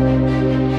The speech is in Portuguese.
Música